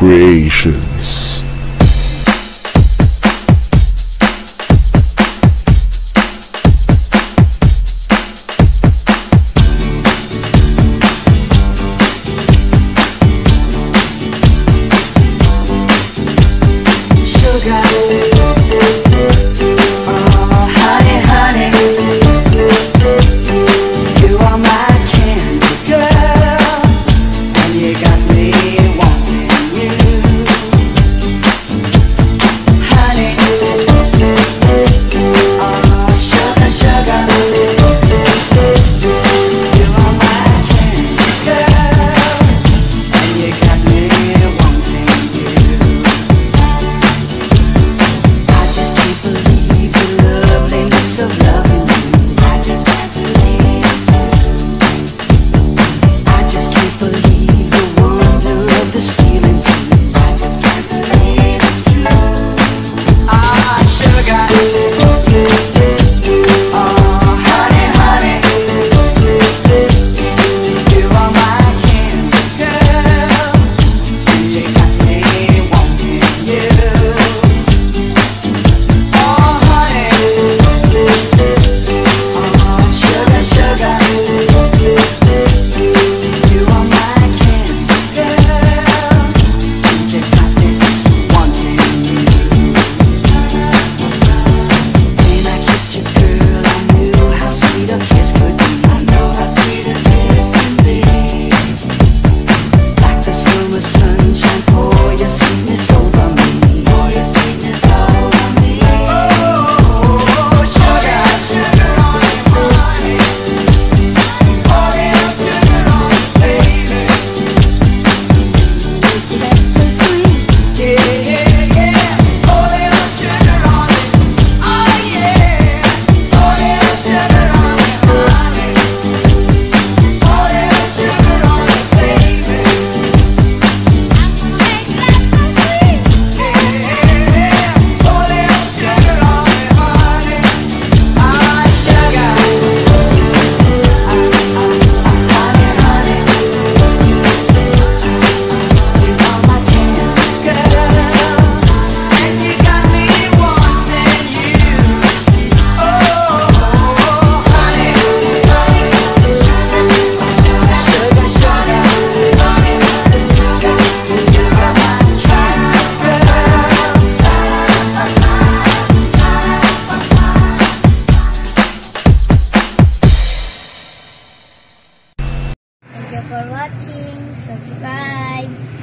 Creations. Sugar, for watching. Subscribe.